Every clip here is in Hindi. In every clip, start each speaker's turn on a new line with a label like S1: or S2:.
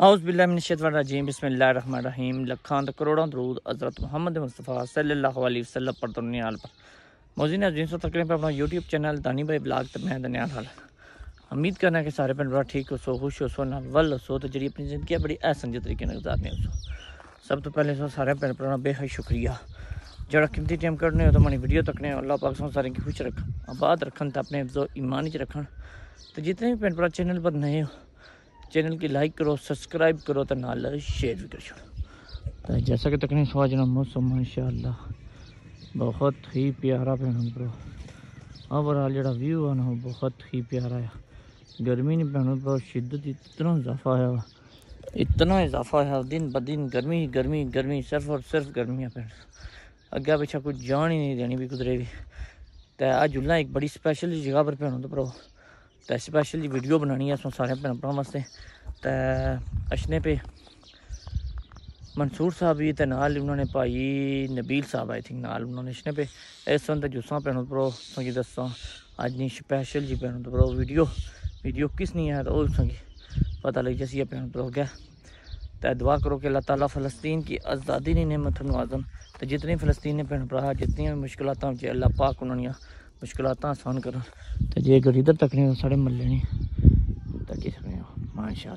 S1: बिल्लामिनशैतानिर्रजीम बिस्मिल्लाहिर्रहमानिर्रहीम लखान करोड़ों दरूद हज़रत मोहम्मद मुस्तफ़ा सल्लल्लाहु अलैहि वसल्लम पर दुनिया पर मौजिन अजीम सो तकरीबन पर अपना यूट्यूब चैनल दानी भाई ब्लाग तो मैं दनियाल हाल उम्मीद करना कि सारे भैन भरा ठीक हो सो खुश हो सो ना वल सो तो जी अपनी ज़िंदगी बड़ी ऐसन तरीके गुजारने हो सब तो पहले सो सारे भैन भरा बेहद शुक्रिया जरा कीमती टाइम कड़ने हो तो मनी वीडियो तकने अल्लाह पाक सो सारे की खुश रख आबाद रखन तो अपने ईमान रखन तो जितने भी भैन भरा चैनल पर नए हो चैनल की लाइक करो, सब्सक्राइब करो तो नाल शेयर भी कर। छोड़ो तो जैसा कि तकनीक सवाजना मौसम माशा बहुत ही प्यारा भैन भ्रो ओवरऑल जो व्यू है ना बहुत ही प्यारा है। गर्मी नहीं भैन भ्रो शिद्दत इतना इजाफा है। इतना इजाफा है, दिन ब दिन गर्मी गर्मी गर्मी, सिर्फ़ और सिर्फ़ गर्मी है भैन। अग्गे पिछा कुछ जान ही नहीं देनी भी कुदरे भी तो अज उल्ला एक बड़ी स्पैशल जगह पर भैन भ्रो तो स्पैशल वीडियो बनानी है सारे भैन भ्रा वास्ते। तो अशने पे मंसूर साहब भी तो नाल उन्होंने भाई नबील साहब आई थिंक नाल उन्होंने अशने पे। इस वक्त जुस्सा भैन भ्रो तुसेंगी दसा अज स्पैशल जी भैन भ्रो वीडियो। वीडियो किस नहीं है तो तुसेंगी पता लग जैसी भैन भ्रो गया दुआ करो कि अल्लाह ताला फ़लस्तीन की आज़ादी नहीं नेमत नवाजन तो जितनी फ़लस्तीन ने भैन भ्रा जितनी मुश्किल अल्लाह पाक उन्होंने मुश्किल आसान कर। तो जे अगर इधर तक नहीं साढ़े मल्ले नहीं तकी सकने माशा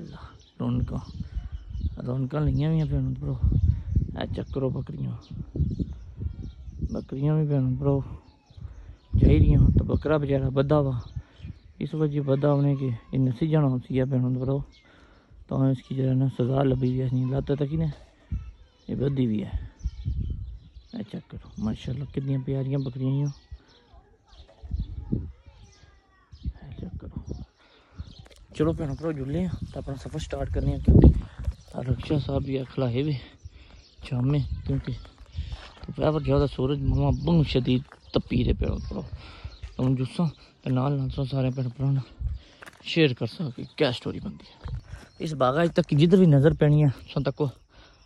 S1: रौनक। रौनक लिया भी भैन भ्रो ए चक्करो बकरियाँ। बकरियाँ भी भैन भ्रो चाहिए तो बकरा बेचारा बदा वा। इस वजह बदा उन्हें कि ये नसी जाना उसी है भैन भ्रो तो इसकी जो है ना सजा लभी हुई है लात तक ने। ये बदी भी है चेक करो माशाल्लाह कितनी प्यारियाँ बकरियाँ चलो भैन भ्रो जुले तो अपना सफ़र स्टार्ट करने क्योंकि रक्षा साहब भी खलाए भी शामे क्योंकि दोपहर पर ज़्यादा सूरज मामा बंग शदीद तपी दे भैन भ्रो। तो हूँ जुस्सा नाल नाल सारे भैन भ्रा शेयर कर सके क्या स्टोरी बनती है इस बागा तक जिधर भी नज़र पैनी है सो तक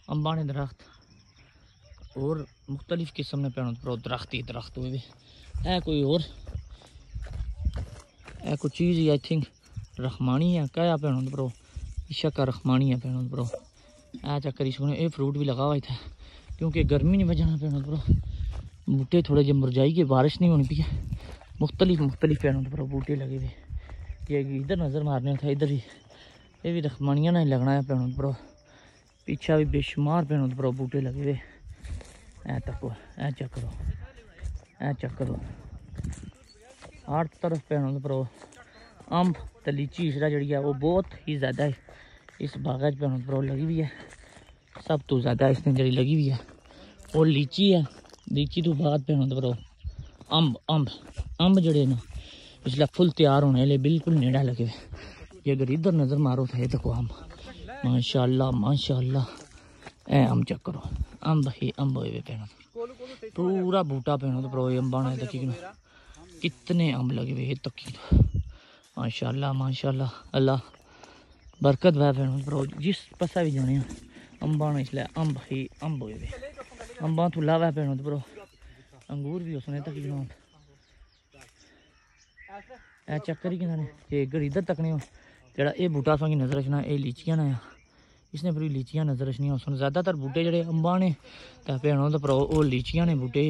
S1: अंबा ने दरख्त और मुख्तलिफ़ किस्म ने भैन भ्रो, दरख्त ही दरख्त हुए भी है कोई और है कोई चीज़ ही आई थिंक रखमानी है क्या भैन भ्रो इशा रखमानी है भैन भ्रो ऐ चक्कर इसको ये फ्रूट भी लगा हुआ था क्योंकि गर्मी नहीं बजाना भैन भ्रो बूटे थोड़े जे मुरझाई के बारिश नहीं होनी पी है। मुख्तलिफ़ मुख्तलिफ़ भैन भ्रो बूटे लगे हुए। ये इधर नज़र मारने था इधर ही। ये भी रखमानिया ना लगना है भैन भ्रो पीछा भी बेशुमार भैन भ्रो बूटे लगे हुए। ऐ तको, ऐ चेक करो, ऐ चेक करो। हर तरफ़ भैन भ्रो अम्ब तो लीची इसरा जी है वो बहुत ही ज़्यादा है इस बागा भरो लगी हुई है सब तो ज़्यादा इसने जी लगी हुई है वो लीची है लीची तो बाद भैन भरो अम्ब अम्ब अम्ब जड़े ना इसलिए फुल तैयार होने लिए बिल्कुल नेड़ा लगे हुए ये अगर इधर नज़र मारो तो ये देखो अम्ब। माशाल्लाह माशाल्लाह। ए अम्ब चेक करो। अम्ब ही अम्ब हुए भैन। पूरा बूटा भैन तो भरो अम्बा ने कितने अम्ब लगे हुए तकी माशाल्लाह माशाल्लाह। अल्लाह। बरकत वह फिर ब्रो जिस पासा भी जाने अंबा ने इसलिए अंब ही अंब हो अंबा तो लावा फिर ब्रो अंगूर भी उसने तक ए चक्कर ही किनारे ते इधर इधर तक नहीं जेड़ा ये बूटा असेंगी नज़र रखना ये लीचियाँ ने। इसने फिर लीचियाँ नज़र रखनियाँ उस ज़्यादातर बूटे जेह्ड़े अंबा ने, ते भैनों ते भ्रो ओह् लीचियाँ ने बूटे।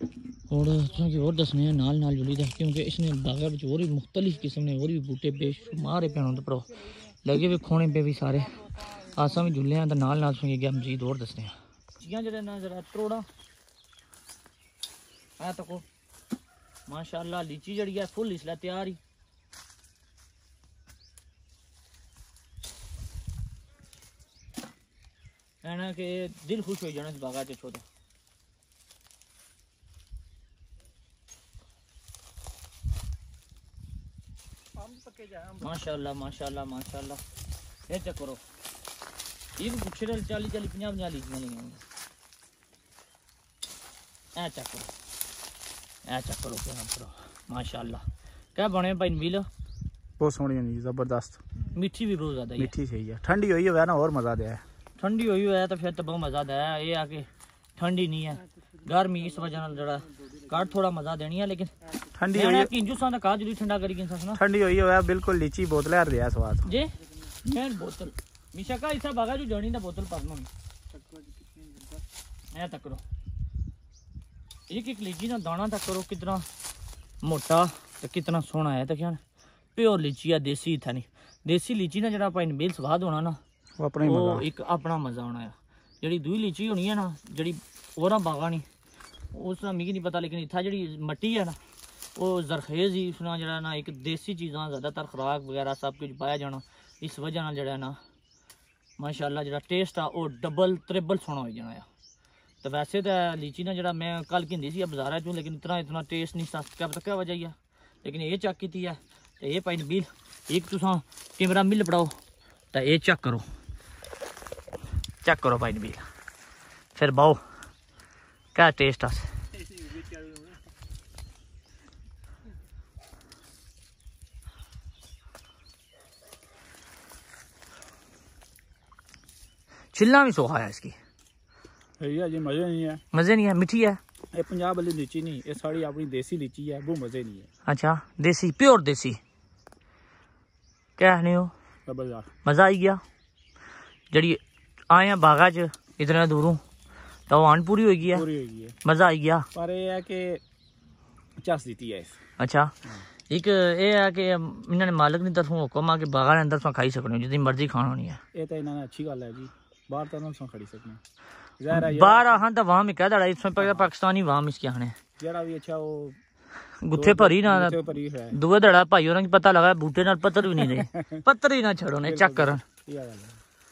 S1: और तुसेंगी होर दस्सने नाल नाल जुड़ी दा क्योंकि इसने बिच होर भी मुख्तलिफ़ किस्म ने होर भी बूटे बेशुमार है भैनों भ्रो लगे हुए खोने पे भी सारे। असां भी जुल्ले हैं तो नाल नाल तुसेंगी अग्गें मजीद होर दस्सने आं जियाँ जेह्ड़े ना जरा त्रोड़ा है तको। माशाल्लाह, लीची जड़ी है फुल इसलिए तैयार ही। है ना कि दिल खुश हो जाना इस बागा च छोटा माशाल्लाह माशाल्लाह माशाल्लाह। ये चेक करो। ये भी पुछे चाली चाली पंजाह पंजाह लीचियाँ होंगी ऐ चेक करो। ऐ चेक करो क्या करो। माशाल्लाह। क्या बने भाई मील?
S2: बहुत सोहनी जी ज़बरदस्त।
S1: मीठी भी बहुत ज़्यादा
S2: मीठी सही है। ठंडी हुई है ना और मज़ा दे
S1: ठंडी हुई है तो फिर तो बहुत मज़ा दे ये आके ठंडी नहीं है। गर्मी इस वजह जरा काट थोड़ा मज़ा देनी है लेकिन ठंडी होई किंजूसां दा काज ठंडा करी किन सकना
S2: ठंडी होई होया बिल्कुल लीची बोतल हर दिया स्वाद
S1: जी मैं बोतल ਮਿਸ਼ਾ ਇਸਾ ਬਾਗਾ ਜੋ ਜਣੀ ਦਾ ਬੋਤਲ ਭਰਨਾ ਐ ਤੱਕ ਕਰੋ ਇੱਕ ਇੱਕ ਲੀਚੀ ਦਾ ਦਾਣਾ ਤੱਕ ਕਰੋ ਕਿਤਨਾ ਮੋਟਾ ਤੇ ਕਿਤਨਾ ਸੋਹਣਾ ਹੈ ਤਾਂ ਕਿਹਾ ਪਿਓਰ ਲੀਚੀ ਆ ਦੇਸੀ ਇਥਾ ਨਹੀਂ ਦੇਸੀ ਲੀਚੀ ਨਾਲ ਜਿਹੜਾ ਆਪਾਂ ਇਨਬੇਲ ਸਵਾਦ ਹੋਣਾ ਨਾ
S2: ਉਹ ਆਪਣਾ ਹੀ
S1: ਉਹ
S2: ਮਜ਼ਾ
S1: ਇੱਕ ਆਪਣਾ ਮਜ਼ਾ ਆਉਣਾ ਆ ਜਿਹੜੀ ਦੂਈ ਲੀਚੀ ਹੋਣੀ ਹੈ ਨਾ ਜਿਹੜੀ ਹੋਰਾਂ ਬਾਗਾਂ ਨਹੀਂ ਉਸ ਦਾ ਮਿਗੀ ਨਹੀਂ ਪਤਾ ਲੇਕਿਨ ਇੱਥਾ ਜਿਹੜੀ ਮੱਟੀ ਹੈ ਨਾ ਉਹ ਜ਼ਰਖੇਜ਼ ਹੀ ਉਸ ਨਾਲ ਜਿਹੜਾ ਨਾ ਇੱਕ ਦੇਸੀ ਚੀਜ਼ਾਂ ਜ਼ਿਆਦਾਤਰ ਖੁਰਾਕ ਵਗੈਰਾ ਸਭ ਕੁਝ ਪਾਇਆ ਜਾਣਾ। ਇਸ ਵਜ੍ਹਾ ਨਾਲ ਜਿਹੜਾ ਨਾ, ਮਾਸ਼ਾਅੱਲਾ ਜਿਹੜਾ ਟੇਸਟ ਆ, ਉਹ ਡਬਲ ਟ੍ਰਿਪਲ ਸੋਹਣਾ ਹੋ ਜਾਣਾ ਆ। ਤੇ ਵੈਸੇ ਤਾਂ ਲੀਚੀ ਨਾ ਜਿਹੜਾ ਮੈਂ ਕੱਲ ਕਿੰਦੀ ਸੀ ਬਾਜ਼ਾਰਾਂ ਚੋਂ, ਲੇਕਿਨ ਇਤਨਾ ਇਤਨਾ ਟੇਸਟ ਨਹੀਂ ਸਸਤ ਕਿਆ ਪਤਾ ਕਿਆ ਵਜ੍ਹਾ ਹੀ ਆ। ਲੇਕਿਨ ਇਹ ਚੱਕ ਕੀਤੀ ਆ। ਤੇ ਇਹ ਪਾਈਨ ਬਿਲ ਇੱਕ ਤੁਸੀਂ ਕੈਮਰਾ ਮਿਲ ਪੜਾਓ ਤਾਂ ਇਹ ਚੈੱਕ ਕਰੋ। ਚੈੱਕ ਕਰੋ ਪਾਈਨ ਬਿਲ ਫਿਰ ਬਾਓ, ਕਿਆ ਟੇਸਟ ਆ। छिलना भी सोखा है इसकी
S2: ਇਹ ਆ ਜੀ ਮਜ਼ੇ ਨਹੀਂ ਹੈ
S1: मज़े नहीं है मीठी है
S2: ਇਹ ਪੰਜਾਬ ਵਾਲੀ ਲੀਚੀ ਨਹੀਂ ਇਹ ਸਾਡੀ ਆਪਣੀ ਦੇਸੀ ਲੀਚੀ ਹੈ ਉਹ ਮਜ਼ੇ ਨਹੀਂ ਹੈ
S1: अच्छा देसी प्योर देसी क्या नहीं हो
S2: ਜ਼ਬਰਦਸਤ
S1: मज़ा आई गया जड़ी आए हैं बागा च इतने दूरों तो आन पूरी हो गई है
S2: ਪੂਰੀ ਹੋਈ ਹੈ
S1: मज़ा आई गया
S2: ਪਰ ਇਹ ਹੈ ਕਿ ਚਸ ਦਿੱਤੀ ਹੈ ਇਸ
S1: अच्छा एक ये है कि इन्होंने मालिक ने तरफों हुक्म आ कि बागा के अंदर तुम खाई सकते हो जितनी मर्जी खाना होनी है
S2: ਇਹ ਤਾਂ ਇਹਨਾਂ ਨੇ ਅੱਛੀ ਗੱਲ ਹੈ ਜੀ ਬਾਹਰ ਤਾਂ ਨਾ ਖੜੀ ਸਕਨੇ ਜ਼ਾਹਿਰ ਹੈ
S1: बाहर हाँ तो वाम ही कह दड़ा इसमें पता पाकिस्तानी वाम इसके आने
S2: ਜਿਹੜਾ ਵੀ ਅੱਛਾ ਉਹ
S1: गुत्थे भरी ना
S2: ਤੇ ਭਰੀ ਹੈ
S1: दुए दड़ा भाई होना पता लगा बूटे नाल पत्थर भी नहीं रहे पत्थर ही ना छड़ो ने चेक करन
S2: ਇਹ ਗੱਲ ਹੈ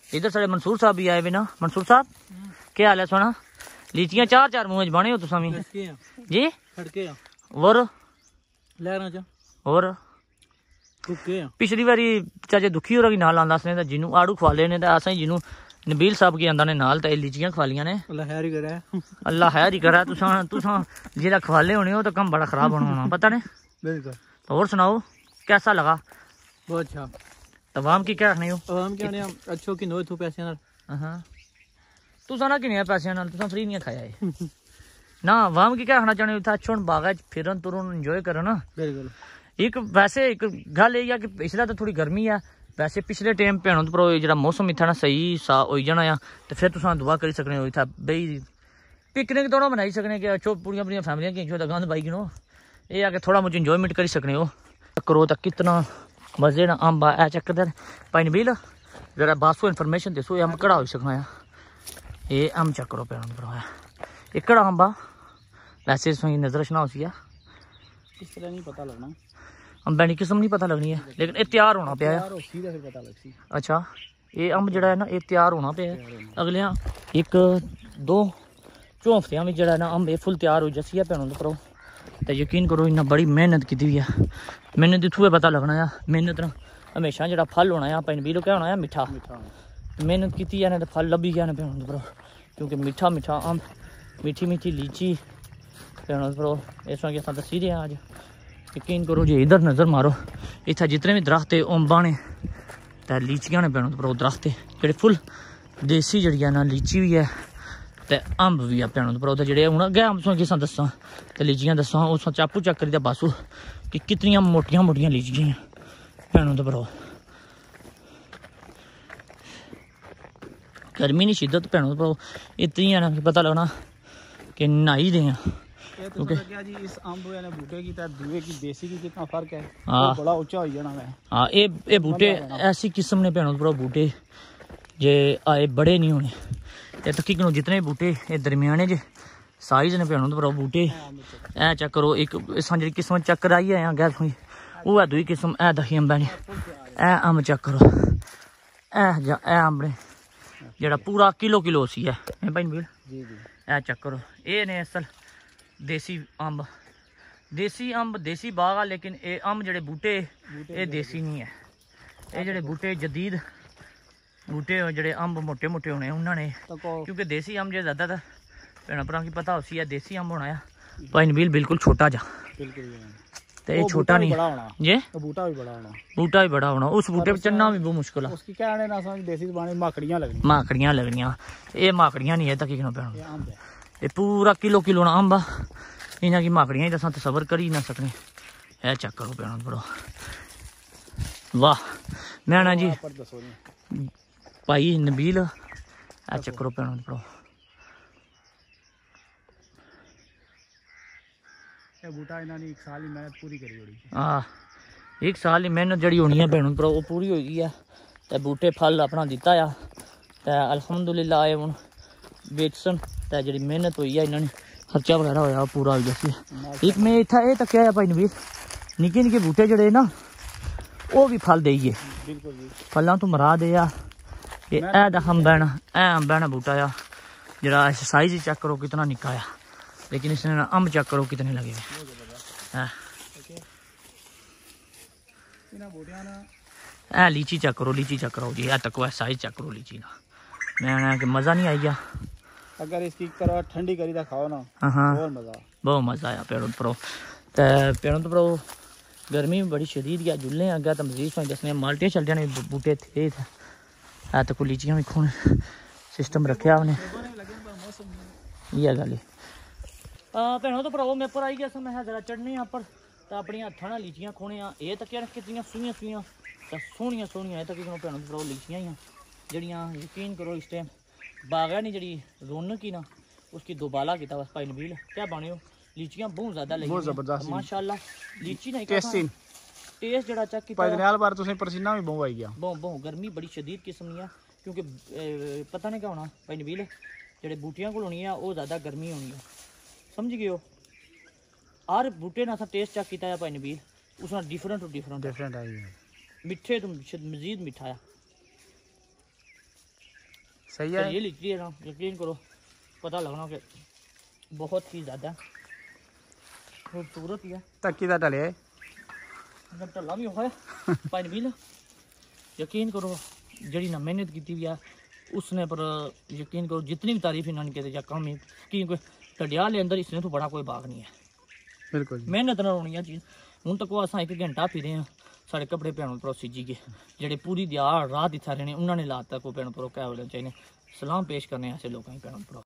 S1: इधर साढ़े मंसूर साहब भी आए भी ना मंसूर साहब क्या हाल है सोना लीचियां चार चार मुंह च बने हो तुसा भी जी
S2: ਖੜਕੇ ਆ
S1: और
S2: ਲਹਿਰਾਂ ਚ
S1: और
S2: ਕੁੱਕੇ ਆ
S1: ਪਿਛਲੀ ਵਾਰੀ ਚਾਚੇ ਦੁਖੀ ਹੋ ਰਗੀ ਨਾਲ ਆਂਦਾ ਸਨੇ ਤਾਂ ਜਿਹਨੂੰ ਆੜੂ ਖਵਾ ਲਏ ਨੇ ਤਾਂ ਅਸਾਂ ਹੀ ਜਿਹਨੂੰ नबील साहब की आंदा ने नाल ते
S2: लीचियाँ खवालियाँ ने।
S1: अल्लाह है ही करा। तुसा तुसा जेड़ा खवाले होने हो तो कम बड़ा खराब होना होना पता ने?
S2: बिल्कुल।
S1: तो और सुनाओ कैसा लगा?
S2: बहुत अच्छा।
S1: तो तमाम की क्या रखने हो?
S2: तमाम क्या ने अच्छो कि नो थू पैसे नाल।
S1: हाँ तुसा ना किने पैसे नाल तुसा फ्री नहीं खाया है ना वाम की क्या आखना चाहने था छोन बागा फिरन तुरन एंजॉय करो ना बिल्कुल। एक
S2: वैसे
S1: एक गल ये है कि इसलिए तो थोड़ी गर्मी है ਗਰਮੀ ਆ ਵੈਸੇ ਪਿਛਲੇ ਟਾਈਮ ਭੈਣੋਂ ਤੋਂ ਪਰ ਜਿਹੜਾ ਮੌਸਮ ਇਥਾ ਨਾ ਸਹੀ ਸਾ ਹੋਈ ਜਾਣਾ ਆ ਤੇ ਫਿਰ ਤੁਸੀਂ ਦੁਆ ਕਰੀ ਸਕਣੇ ਹੋ ਇਥਾ ਬਈ ਪਿਕਨਿਕ ਤੋੜਾ ਬਣਾਈ ਸਕਣੇ ਕਿ ਛੋ ਪੂਰੀਆਂ ਪੂਰੀਆਂ ਫੈਮਲੀਆਂ ਕਿ ਛੋ ਦਾ ਗੰਦ ਬਾਈ ਗਿਨੋ ਇਹ ਆ ਕਿ ਥੋੜਾ ਮੁਝ ਇੰਜੋਇਮੈਂਟ ਕਰੀ ਸਕਣੇ ਹੋ ਕਰੋ ਤਾਂ ਕਿਤਨਾ ਮਜ਼ੇ ਨਾਲ ਅੰਬਾ ਐ ਚੱਕਦਰ ਪਾਈਨ ਬਿਲ ਜਰਾ ਬਾਸੋ ਇਨਫੋਰਮੇਸ਼ਨ ਦੇ ਸੋ ਇਹ ਅੰਬ ਕੜਾ ਹੋ ਸਕਣਾ ਆ ਇਹ ਅੰਬ ਚੱਕ ਕਰੋ ਭੈਣੋਂ ਤੋਂ ਭਰਾ ਇਹ ਕਿਹੜਾ ਅੰਬਾ ਵੈਸੇ ਸੋਈ ਨਜ਼ਰ ਅੰਬਾਂ ਦੀ ਕਿਸਮ ਨਹੀਂ ਪਤਾ ਲੱਗਣੀ ਹੈ ਲੇਕਿਨ ਇਹ ਤਿਆਰ ਹੋਣਾ ਪਿਆ ਹੈ
S2: ਯਾਰ ਉਸੀ ਦਾ ਫਿਰ ਪਤਾ ਲੱਗ ਸੀ
S1: ਅੱਛਾ ਇਹ ਅੰਬ ਜਿਹੜਾ ਹੈ ਨਾ ਇਹ ਤਿਆਰ ਹੋਣਾ ਪਿਆ ਹੈ। ਅਗਲਿਆਂ ਇੱਕ ਦੋ ਚੌਂ ਹਫ਼ਤਿਆਂ ਵਿੱਚ ਜਿਹੜਾ ਹੈ ਨਾ ਅੰਬ ਇਹ ਫੁੱਲ ਤਿਆਰ ਹੋ ਜਸੀਆ ਭੈਣੋਂ ਤੋਂ ਕਰੋ ਤੇ ਯਕੀਨ ਕਰੋ ਇਹਨਾਂ ਬੜੀ ਮਿਹਨਤ ਕੀਤੀ ਹੋਈ ਆ ਮਿਹਨਤ ਦੀ ਥੂਏ ਪਤਾ ਲੱਗਣਾ ਆ ਮਿਹਨਤ ਨਾਲ ਹਮੇਸ਼ਾ ਜਿਹੜਾ ਫਲ ਹੋਣਾ ਆ ਪੈਨ ਵੀਰੋ ਕਿਆ ਹੋਣਾ ਆ ਮਿੱਠਾ
S2: ਮਿੱਠਾ
S1: ਮਿਹਨਤ ਕੀਤੀ ਆ ਨੇ ਤੇ ਫਲ ਲੱਭੀ ਗਿਆ ਨੇ ਭੈਣੋਂ ਤੋਂ ਕਰੋ ਕਿਉਂਕਿ ਮਿੱਠਾ ਮਿੱਠਾ ਅੰਬ ਮਿੱਠੀ ਮਿੱਠੀ ਲੀਚੀ ਭੈਣੋਂ ਤੋਂ ਕਰੋ ਇਸ ਵਾਰ ਅਸਾਂ ਦੱਸੀ ਰਹੇ ਹਾਂ ਅੱਜ यकीन करो जी इधर नज़र मारो इत्थै जितने बी दरख्त ओम्बा ने ते लीचियां ने भैनों भ्राओ दरख्त जेह्ड़े फुल देसी जेह्ड़ी ऐ ना लीची बी ऐ ते अम्ब बी ऐ भैनों भ्राओ ते जेह्ड़े हून अग्गै अम्ब तुसें किसां दस्सां ते लीचियां दस्सां उस चापू चैक करी ते बासू कि कितनियां मोटियां मोटियां लीचियां भैनों भ्राओ गर्मी नी शिद्दत भैनों भ्राओ इतनी है ना कि पता लगना कि नहाई दे आं
S2: ये तो समझ गया जी इस अंब यानी बूटे की तरह दूए की देसी की कितना फर्क
S1: है
S2: हाँ बड़ा ऊंचा हो जाना मैं
S1: हाँ ये ये बूटे ऐसी किस्म ने भैनों भरा बूटे जे आए बड़े नहीं होने ये तो किकनो जितने बूटे ये दरमियाने जे साइज ने भैनों भरा बूटे ऐ चेक करो एक इसा जी किस्म चेक कराई है गैर हुई वो है दूई किस्म ऐ दखी अंबा ने ऐ अंब चेक करो ऐ ऐ अंब ने जेड़ा पूरा किलो किलो सी है भाई
S2: जी जी
S1: ऐ चेक करो ये ने असल देसी अम्ब देसी अम्ब देसी बाग आ लेकिन ये अंब जेडे बूह्टे ये देसी नहीं है ये जेडे बूह्टे जदीद बूटे जेडे अंब मोटे मोटे होने उन्होंने तो क्योंकि
S2: देसी अंब
S1: जो ज़्यादातर भैन भ्रा की पता उसी है देसी अम्ब होना है पाइन बिल्कुल छोटा जा। हाँ। तो ये छोटा नहीं
S2: ये बूटा
S1: भी बड़ा
S2: होना।
S1: बूटा
S2: भी बड़ा
S1: होना।
S2: उस बूटे
S1: पर
S2: चढ़ना भी बहुत मुश्किल है
S1: उसकी कहने ना देसी माकड़ियाँ लगनी माकड़ियाँ लगनियाँ। ये माकड़ियाँ नहीं है
S2: तक कहना ਨਾ ਸਮਝ ਦੇਸੀ ਜ਼ਬਾਨੀ ਮਾਕੜੀਆਂ ਲੱਗਣੀਆਂ
S1: ਮਾਕੜੀਆਂ ਲੱਗਣੀਆਂ ਇਹ ਮਾਕੜੀਆਂ ਨਹੀਂ ਇਹ ਤਾਂ ਕੀ ਕਹਿਣਾ ਪੈਣਾ
S2: ਇਹ ਅੰਬ ਹੈ
S1: ਇਹ ਪੂਰਾ ਕਿਲੋ ਕਿਲੋ ਨਾ ਅੰਬ ਆ ਇਹਨਾਂ ਕੀ ਮਾਕੜੀਆਂ ਹੀ ਤਾਂ ਤਸਵਰ ਕਰੀ ਨਾ ਸਕਨੇ ਇਹ ਚੈੱਕ ਕਰੋ ਪੈਣਾ ਬੜੋ ਵਾਹ ਮੈਂ ਨਾ ਜੀ
S2: ਪਰ ਦੱਸੋ ਜੀ
S1: ਭਾਈ ਨਬੀਲ ਆ ਚੱਕਰੋ ਭੈਣੋ ਭਰਾ
S2: ਇਹ ਬੂਟਾ ਇਹਨਾਂ ਨੇ ਇੱਕ ਸਾਲ ਹੀ ਮਿਹਨਤ ਪੂਰੀ ਕਰੀ ਹੋਣੀ
S1: ਆ ਇੱਕ ਸਾਲ ਦੀ ਮਿਹਨਤ ਜਿਹੜੀ ਹੋਣੀ ਹੈ ਭੈਣੋ ਭਰਾ ਉਹ ਪੂਰੀ ਹੋ ਗਈ ਆ ਤੇ ਬੂਟੇ ਫਲ ਆਪਣਾ ਦਿੱਤਾ ਆ ਤੇ ਅਲਹਮਦੁਲਿਲਾ ਇਹ ਹੁਣ ਵੇਚਣ ਤੇ ਜਿਹੜੀ ਮਿਹਨਤ ਹੋਈ ਆ ਇਹਨਾਂ ਨੇ ਖਰਚਾ ਵਗੈਰਾ ਹੋਇਆ ਉਹ ਪੂਰਾ ਹੋ ਗਿਆ ਸੀ ਇੱਕ ਮੈਂ ਇੱਥਾ ਇਹ ਤੱਕਿਆ ਆ ਭਾਈ ਨਬੀਲ ਨਿੱਕੇ ਨਿੱਕੇ ਬੂਟੇ ਜਿਹੜੇ ਨਾ ਉਹ ਵੀ ਫਲ ਦੇਈਏ
S2: ਬਿਲਕੁਲ ਜੀ
S1: ਫਲਾਂ ਤੋਂ ਮਰਾਦ ਇਹ ਆ ਕਿ ਇਹ ਦਾ ਹੰਬਣ ਇਹ ਹੰਬਣ ਬੂਟਾ ਆ ਜਿਹੜਾ ਸਾਈਜ਼ ਚੈੱਕ ਕਰੋ ਕਿਤਨਾ ਨਿੱਕਾ ਆ ਲੇਕਿਨ ਇਸ ਨੇ ਅੰਬ ਚੈੱਕ ਕਰੋ ਕਿਤਨੇ ਲਗੇ ਹੋਏ ਹਾਂ
S2: ਇਹਨਾਂ ਬੂਟਿਆਂ ਨਾਲ
S1: ਇਹ ਲੀਚੀ ਚੈੱਕ ਕਰੋ ਲੀਚੀ ਚੈੱਕ ਕਰੋ ਜੀ ਇਹ ਤੱਕ ਵਾ ਸਾਈਜ਼ ਚੈੱਕ ਕਰੋ ਲੀਚੀ ਦਾ ਮੈਂ
S2: अगर इसकी करो ठंडी करी था खाओ ना। बहुत मज़ा।
S1: बहुत मज़ा आया पेड़ों परो। तो पेड़ों तो परो गर्मी बड़ी शदीद गया जुल्ले अगर तो मजीद दसने माल्टे चल जाने बूटे थे तो को भी खून सिस्टम रखे उन्हें यह गल भैनों तो भराओ मैं पर आई गया मैं जरा चढ़ने यहाँ पर तो अपनी हथा ना लीचियाँ खोने ये तकिया कितनी सोहनिया सोहनिया तो सोहनिया सोहनिया ये तक भैनों तो भराओ लीचियाँ ही जड़िया यकीन करो इस टाइम बागनी जड़ी रोन की ना। उसकी दोबाला किता बस भाई नबील। क्या बने हो? लीचियाँ बहुत ज़्यादा
S2: लगी बहुत
S1: ज़बरदस्त माशाल्लाह। लीची ना
S2: टेस्टी
S1: टेस्ट जड़ा चेक किया
S2: पहले बार तुसे पसीना भी बहुत आई गया।
S1: बहुत बहुत। गर्मी बड़ी शदीद किस्म दी है। क्योंकि पता नहीं क्या होना। भाई नबील जड़े बूटियाँ को होनी है वो ज़्यादा गर्मी होनी है। समझ गए हो? हर बूटे ना सा टेस्ट चक किता है भाई नबील। उसना डिफरेंट टू डिफरेंट
S2: डिफरेंट आई है।
S1: मीठे तुम तो मजीद मीठा है।
S2: सही
S1: तो
S2: है।
S1: ये लिख दिए यकीन करो पता लगना कि बहुत ही ज़्यादा खूबसूरत है
S2: तक्की का टले
S1: जब टला भी होगा पानी भी यकीन करो जड़ी ना मेहनत की हुई है उसने पर यकीन करो जितनी भी तारीफ़ इन्होंने कहते या कम ही क्योंकि टडियाल के अंदर इसने तो बड़ा कोई बाग नहीं है।
S2: बिल्कुल मेहनत
S1: ना होनी है चीज़। हूँ तक वो असा एक घंटा फिरे हैं ਸਾਡੇ ਕੱਪੜੇ ਪੈਣ ਪਰੋ ਸਿੱਜੀ ਗਏ ਜਿਹੜੇ ਪੂਰੀ ਦਿਹਾੜ ਰਾਤ ਇੱਥੇ ਰਹਿਣੇ ਉਹਨਾਂ ਨੇ ਲਾਤਾ ਕੋ ਪੈਣ ਪਰੋ ਕਹਿ ਹੋਲੇ ਚਾਹੀਨੇ ਸਲਾਮ ਪੇਸ਼ ਕਰਨੇ ਆਸੇ ਲੋਕਾਂ ਹੀ ਪੈਣ ਪਰੋ